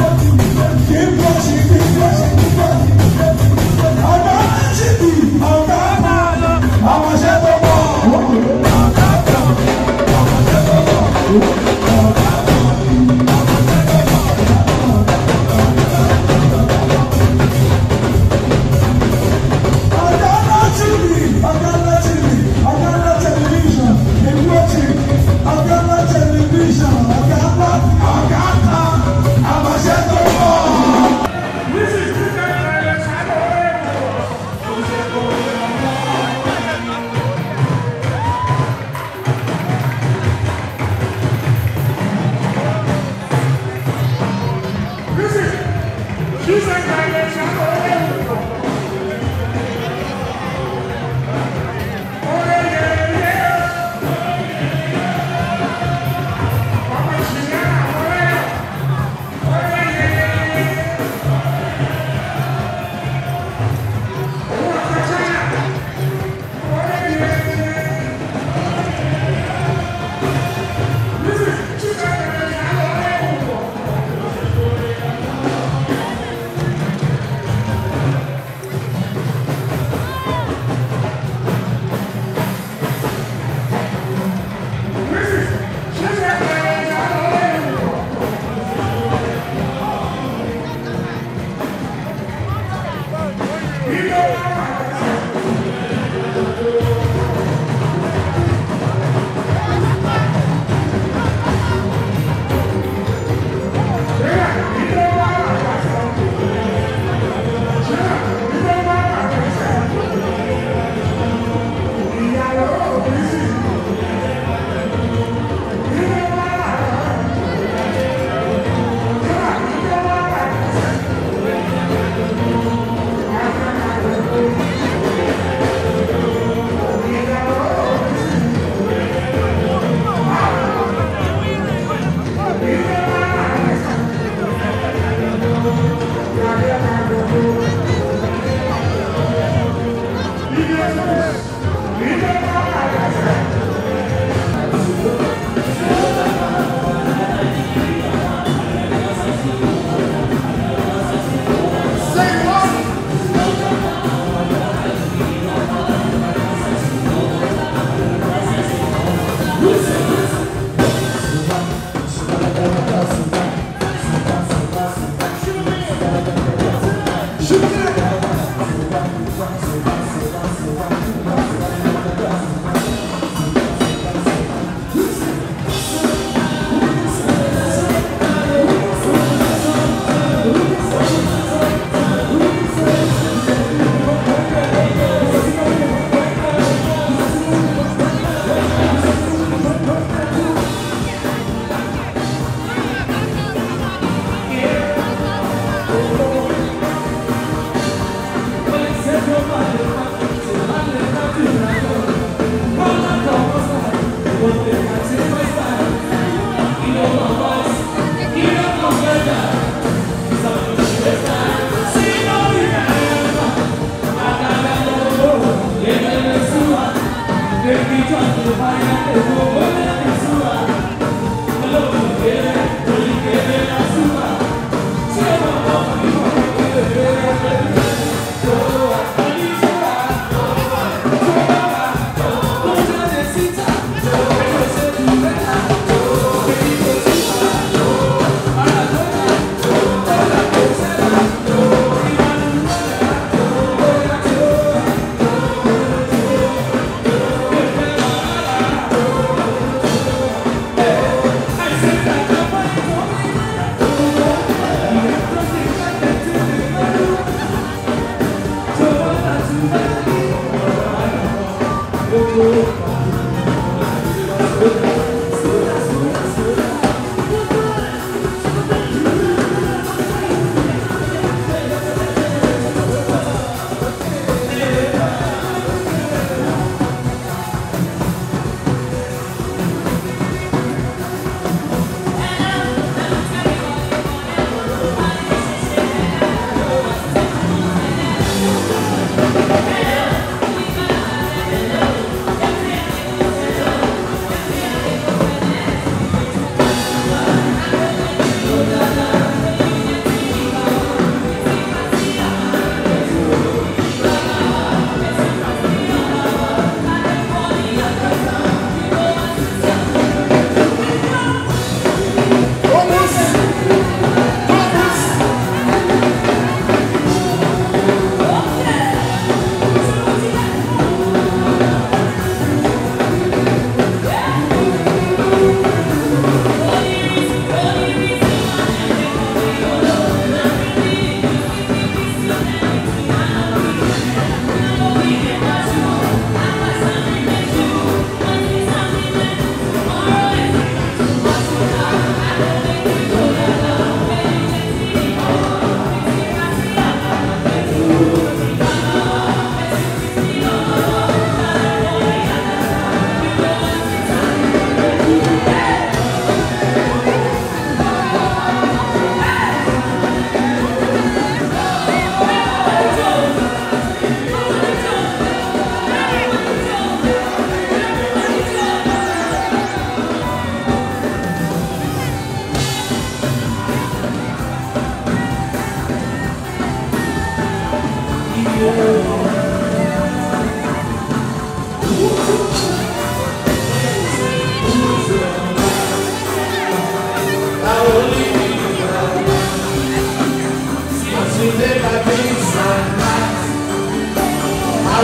Television, ọ̀gá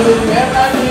É verdade.